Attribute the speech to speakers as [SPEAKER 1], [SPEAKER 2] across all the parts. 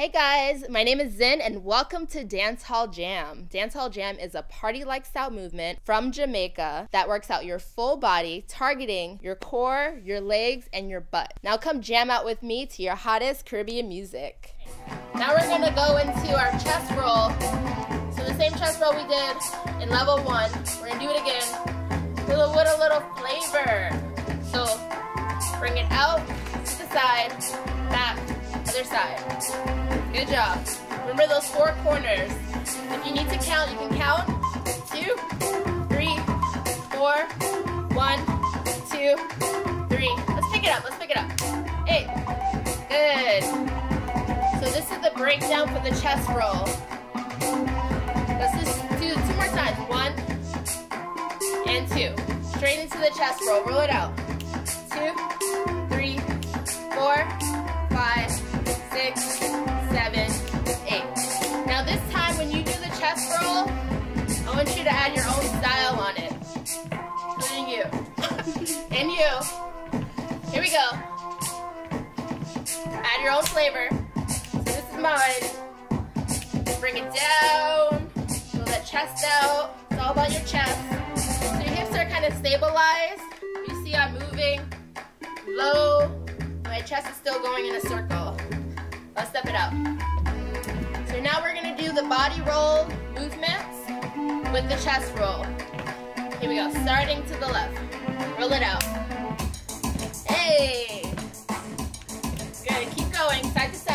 [SPEAKER 1] Hey guys, my name is Zen and welcome to Dance Hall Jam. Dance Hall Jam is a party like style movement from Jamaica that works out your full body, targeting your core, your legs, and your butt. Now come jam out with me to your hottest Caribbean music. Now we're gonna go into our chest roll. So the same chest roll we did in level one, we're gonna do it again with a little, little flavor. So bring it out to the side, other side. Good job. Remember those four corners. If you need to count, you can count. Two, three, four, one, two, three. Let's pick it up. Let's pick it up. Eight. Good. So this is the breakdown for the chest roll. Let's just do two more times. One and two. Straight into the chest roll. Roll it out. You. Here we go. Add your own flavor. This is mine. Bring it down. Pull that chest out. It's all about your chest. So your hips are kind of stabilized. You see I'm moving low. My chest is still going in a circle. Let's step it up. So now we're gonna do the body roll movements with the chest roll. Here we go, starting to the left. Roll it out. Going, side to side.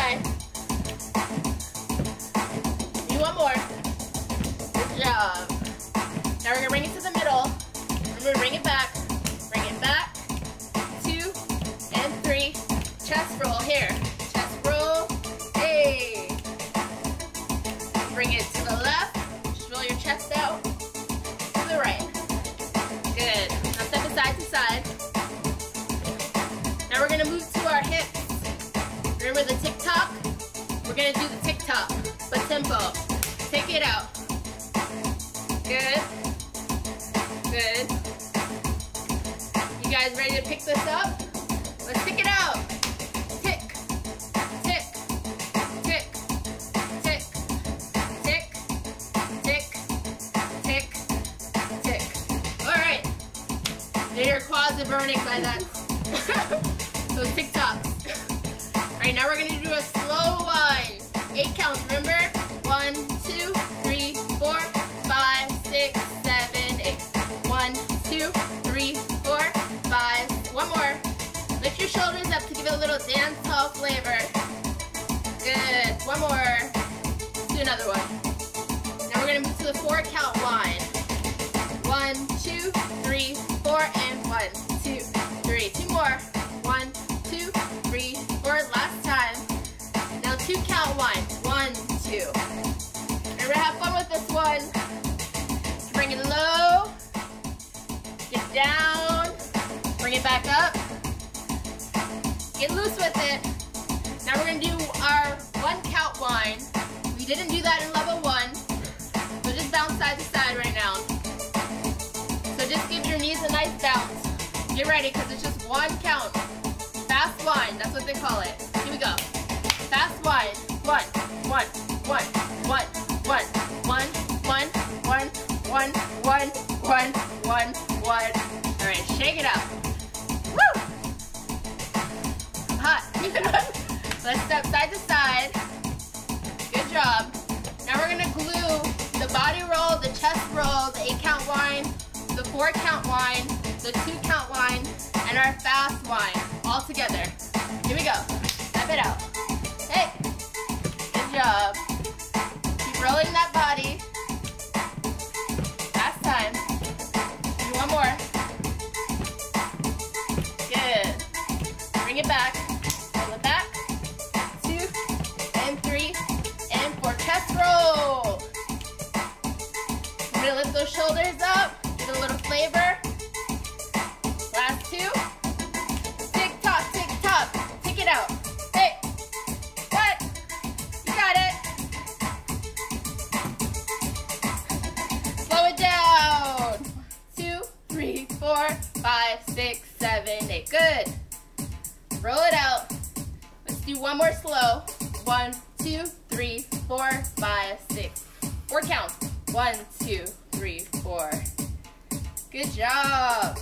[SPEAKER 1] It out. Good. Good. You guys ready to pick this up? Let's pick it out. Tick, tick, tick, tick, tick, tick, tick, tick. All right. Your quads are burning by that. Those Tick Tocks. Alright, now we're gonna do a slow wine. Eight counts, four count wine. One, two, three, four, and one, two, three. Two more. One, two, three, four. Last time. Now two count one. One, two. Remember, have fun with this one. Bring it low. Get down. Bring it back up. Get loose with it. Now we're to do our one count wine. We didn't do that in level one. Knees a nice bounce. Get ready, because it's just one count. Fast wine, that's what they call it. Here we go. Fast wine. One, one, one, one, one, one, one, one, one, one, one, one, one. All right, shake it out. Woo! Hot. Let's step side to four count wine, the two count wine, and our fast wine all together. Here we go. Step it out. Hey. Good job. Keep rolling that body. Last time. Do one more. Good. Bring it back. Pull it back. Two and three and four. Chest roll. We're gonna lift those shoulders up four, five, six, seven, eight. Good. Roll it out. Let's do one more slow. One, two, three, four, five, six. Four counts. One, two, three, four. Good job.